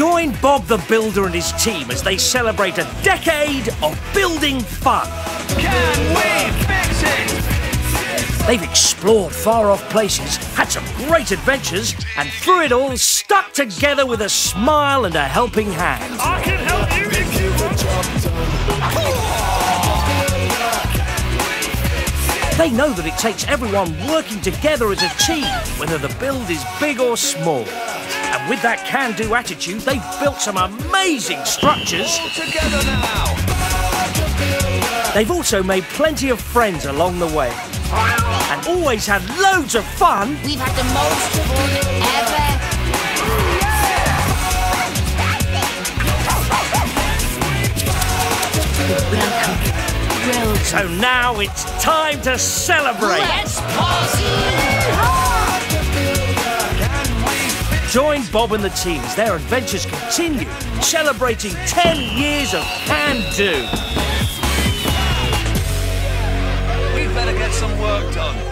Join Bob the Builder and his team as they celebrate a decade of building fun. Can we fix it? They've explored far off places, had some great adventures, and through it all, stuck together with a smile and a helping hand. I can help you if you They know that it takes everyone working together as a team, whether the build is big or small. And with that can do attitude, they've built some amazing structures. together now. They've also made plenty of friends along the way. And always had loads of fun. We've had the most fun ever. Welcome. So now it's time to celebrate. Let's party! Join Bob and the team as their adventures continue, celebrating 10 years of can do. We better get some work done.